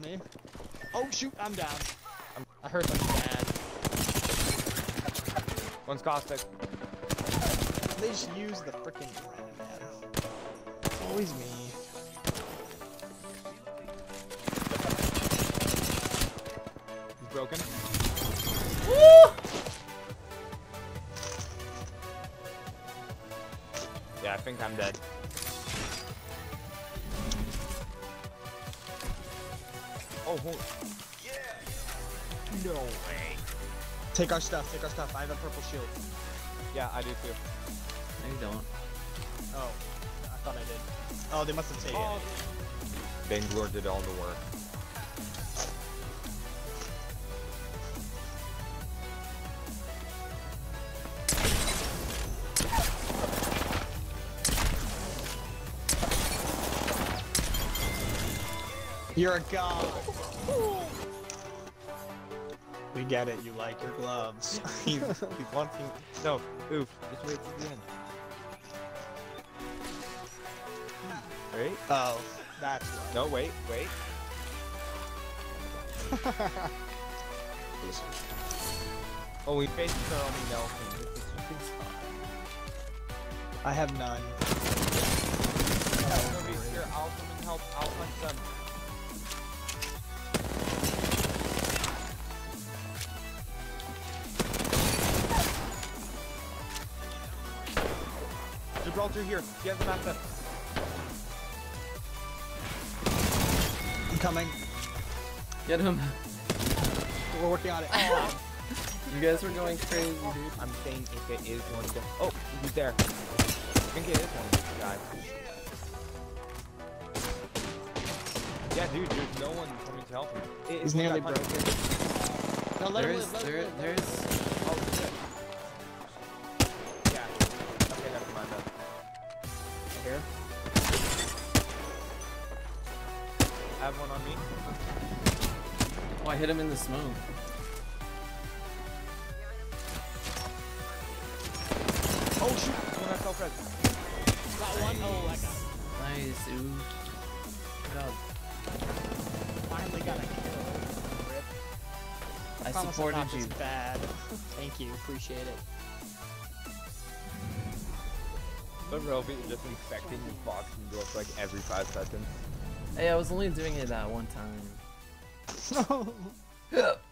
on me. Oh shoot, I'm down. I hurt them bad. One's caustic. They just use the freaking. It's always me. He's broken. Yeah, I think I'm dead. Oh, hold. No way. Take our stuff, take our stuff. I have a purple shield. Yeah, I do too. No, you don't. Oh, I thought I did. Oh, they must have taken Oh. it. Bangalore did all the work. You're a god. We get it, you like your gloves. he's, he's wanting. No, oof. Just wait till the end. Right? oh, that's why. No, wait, wait. Oh, we faced our only Nelson. This is fucking I have none. fine. Nobody here. I'll come and help. I'll them. Gibraltar here. He has the map. I'm coming. Get him. We're working on it. Oh, You guys were going crazy, dude. I'm saying if it is one of them. Oh, he's there. I think it is one of these guys. Yeah, dude, there's no one coming to help him. It- he's it's nearly broken. punching. No, let There him is, live, let him there, live, there him is. Oh, shit. Yeah. Okay, never mind then. Here. I have one on me. Oh, I hit him in the smoke. Oh, shoot. One has self-res. Got one. Oh, I got Nice, ooh. Good job. I Promise I'm supported not you. this bad. Thank you, appreciate it. The robot just infecting the box and doors like every five seconds. Hey, I was only doing it that one time. No.